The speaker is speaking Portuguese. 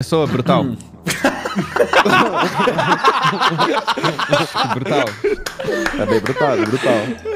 Pessoa brutal. Hum. brutal. É bem brutal, é brutal.